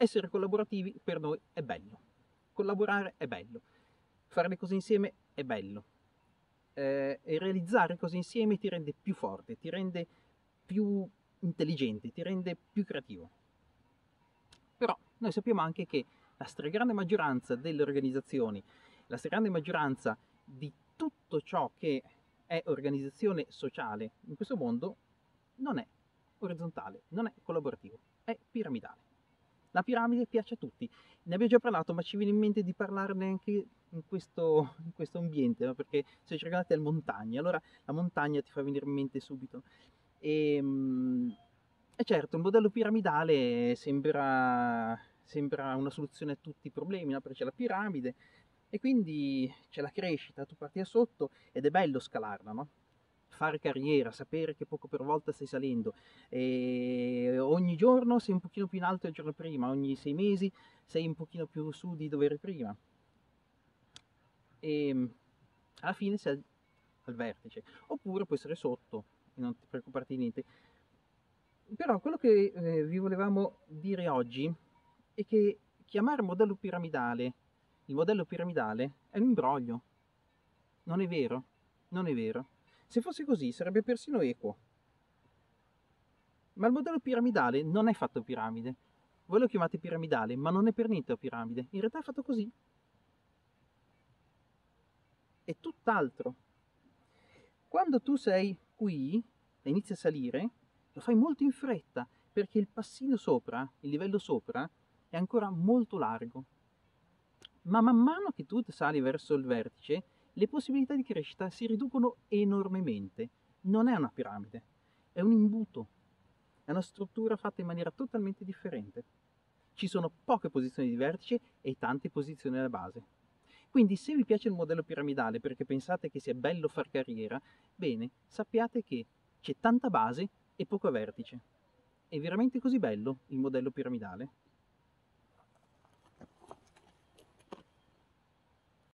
Essere collaborativi per noi è bello, collaborare è bello, fare le cose insieme è bello, eh, e realizzare cose insieme ti rende più forte, ti rende più intelligente, ti rende più creativo. Però noi sappiamo anche che la stragrande maggioranza delle organizzazioni, la stragrande maggioranza di tutto ciò che è organizzazione sociale in questo mondo non è orizzontale, non è collaborativo, è piramidale. La piramide piace a tutti, ne abbiamo già parlato, ma ci viene in mente di parlarne anche in questo, in questo ambiente, no? perché se cercate al montagna, allora la montagna ti fa venire in mente subito. E, ehm, e certo, il modello piramidale sembra, sembra, una soluzione a tutti i problemi, no? perché c'è la piramide e quindi c'è la crescita, tu parti da sotto ed è bello scalarla, no? Fare carriera, sapere che poco per volta stai salendo e ogni giorno sei un pochino più in alto del giorno prima, ogni sei mesi sei un pochino più su di dove eri prima. E ehm, alla fine sei al vertice oppure puoi essere sotto e non ti preoccuparti di niente. Però quello che eh, vi volevamo dire oggi è che chiamare modello piramidale il modello piramidale è un imbroglio. Non è vero? Non è vero se fosse così sarebbe persino equo ma il modello piramidale non è fatto piramide voi lo chiamate piramidale ma non è per niente piramide in realtà è fatto così è tutt'altro. Quando tu sei qui e inizi a salire, lo fai molto in fretta, perché il passino sopra, il livello sopra, è ancora molto largo. Ma man mano che tu sali verso il vertice, le possibilità di crescita si riducono enormemente. Non è una piramide, è un imbuto, è una struttura fatta in maniera totalmente differente. Ci sono poche posizioni di vertice e tante posizioni alla base. Quindi se vi piace il modello piramidale perché pensate che sia bello far carriera, bene, sappiate che c'è tanta base e poco vertice. È veramente così bello il modello piramidale?